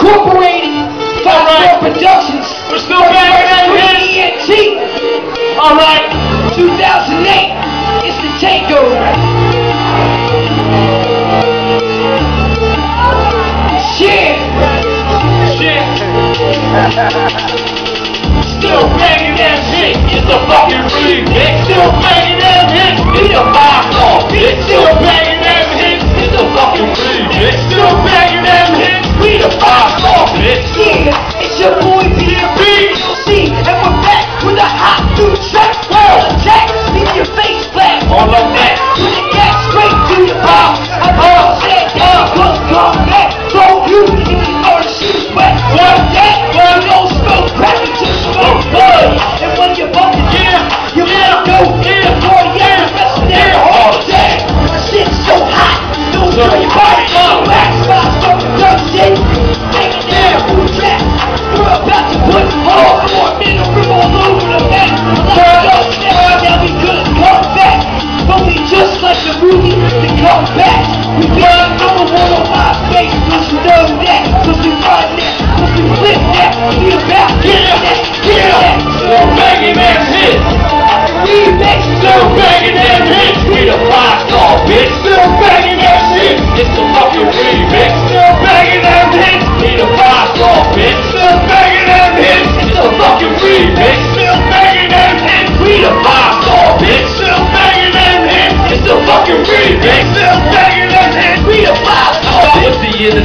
incorporated All right. Productions. We're still back at it. ENT. All right. 2008. It's the takeover.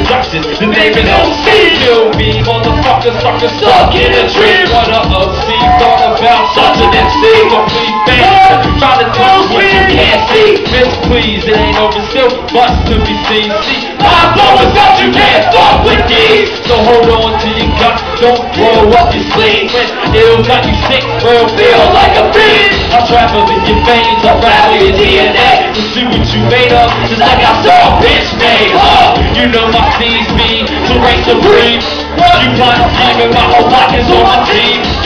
What's the name is OC. Kill me, motherfucker, sucker, stuck in a tree. What a OC thought about such an MC. Complete fan. Try to do what you can't see. Miss, please, it ain't over still. Much to be seen. See, my flow is that you can't fuck with these. So hold on to your gut. Don't blow up your sleeve. When it'll got you sick, will feel like a beat. I'll travel in your veins, I'll rattle your DNA. To see what you made of, like I saw a bitch made. Huh? You know my C's mean to reign supreme. You want even my whole is on my team.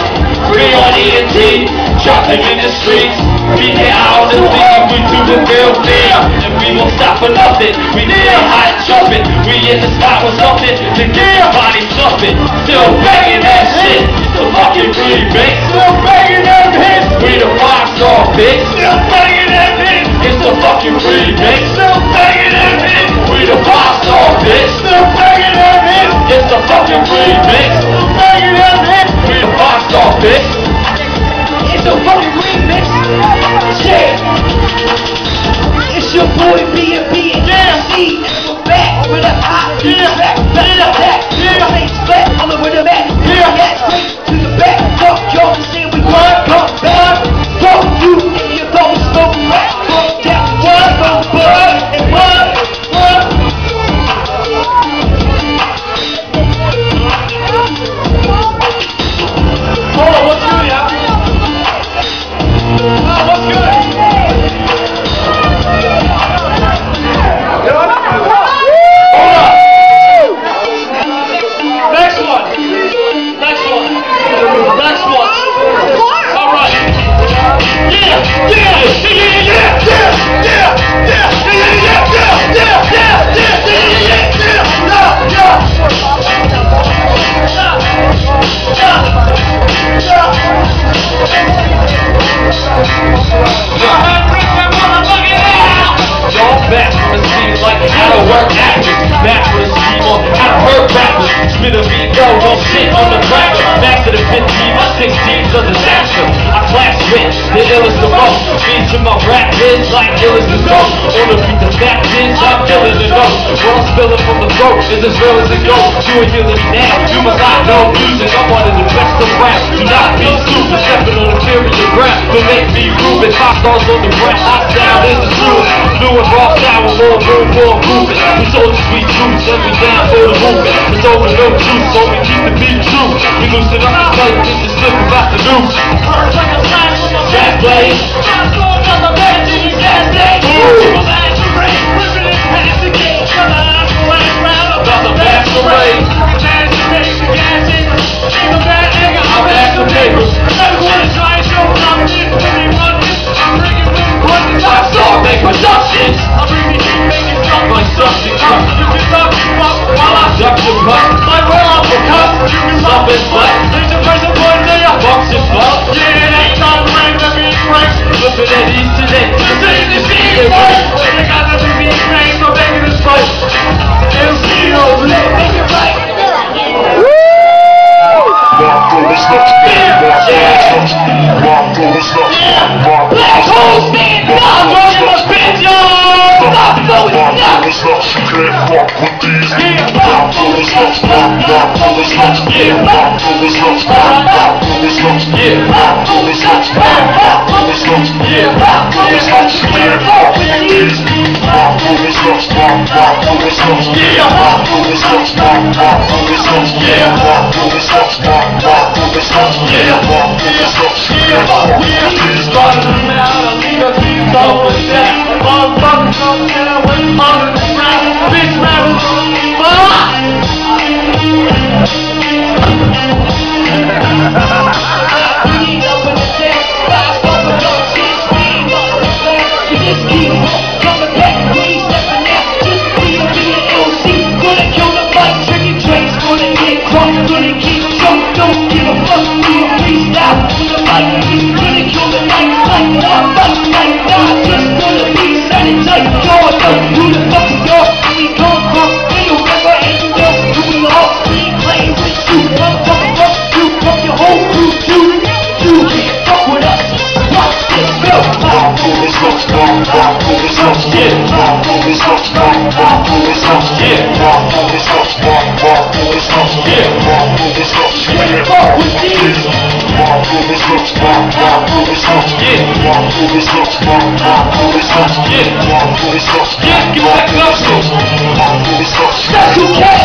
Free on ENT, dropping in the streets. We get out and leave, we do the real thing. And we won't stop for nothing. We get hot jumping. We in the spot with something get your body slumping. Still banging that shit. Into in my rap head like it was the dope. On the beat, the fat bitch, I'm the I'm spilling from the throat is as real as it goes. You ain't feeling me now. You must not know music. I'm one of the best of rap. Do not be stupid. Stepping on inferior ground. Don't make me rude. If I stars on the ground, I sound is the truth. New and raw sour, more room for improvement. We sold the sweet truths and we down for the movement. It's over no truth, so we keep the beat true. We loosen up the plate, get the slip about the news. Gas blade. About the masquerade. I'm back with papers. Everyone is trying to show what I'm with these. Pop police ups, pop, pop police ups, yeah. Pop police ups, pop, pop police ups, yeah. Pop police ups, pop, pop police ups, yeah. Pop police ups, can't fuck with these. Pop police ups, pop, pop police ups, yeah. Pop police ups, pop, pop police ups, yeah. Pop police ups, pop, pop police ups, yeah. Pop police ups, can't fuck with these. Police ups, yeah. Yeah, give me that gospel. pop police ups, That's okay.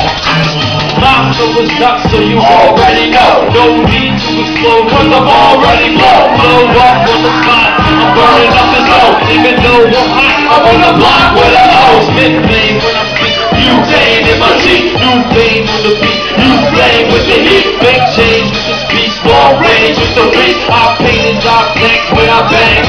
Monster was so you already know. No need to explode, I'm already blow. Blow up on the spot, I'm burning up the zone. Even though I'm hot, I'm on the block with a hose. Flame when I'm speak. Butane in my seat, new flame on the beat. New flame with the heat, big change with the speed. Small range with the reach. I painted I bang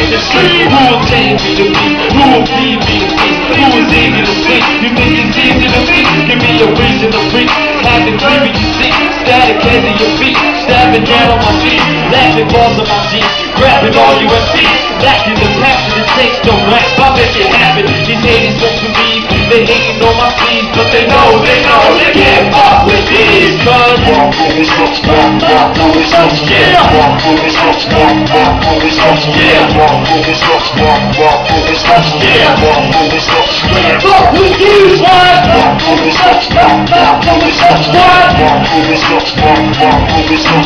in the street. Who will change me to beat? Who will feed me to? Who is easy to sleep? You think it's easy to beat? Give me a reason to freak. Having dreaming you see. Static heads in your feet. Stabbing down on my feet. Laughing balls on my jeans. Grabbing all UFC. Back in the and it takes no rap. I make it happen. These haters want to leave. They hating on my sleeves. But they know, they know they can't fuck with these. Cause pop police ups, pop, pop police ups, yeah. Pop police ups, pop, pop police ups, yeah. Pop police ups, pop, pop police ups, yeah. Pop police ups, can't Fuck with these. Pop police ups, pop, pop police ups, yeah. Pop police ups, pop, pop police ups,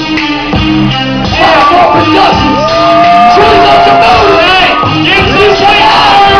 yeah. These. Productions. Truly love the mood. Hey, get some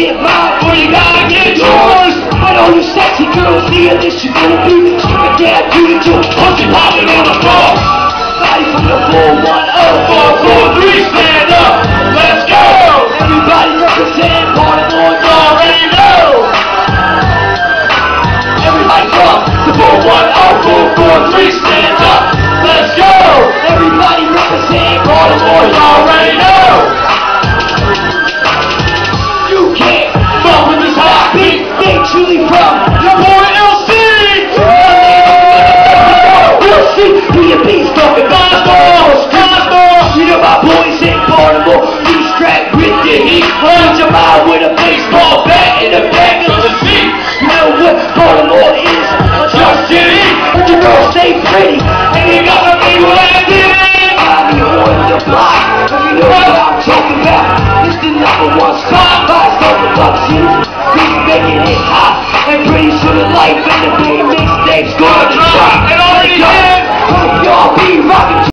get mine before you gotta get yours. But all you sexy girls hear this, you're gonna be a damn beauty to a pussy popping on the floor. Body from the 410, 443, stand up, let's go. Everybody represent Baltimore, you already know. Everybody from the 410, 443, stand up. for the Lord is just city, but you don't stay pretty. And you gotta be landed. I'm the one to block, If you know what I'm talking about, it's the number one spot, by Southern Buck City. He's making it hot, and pretty soon the life and the big mixtape's gonna drop. It already is. Y'all be rocking.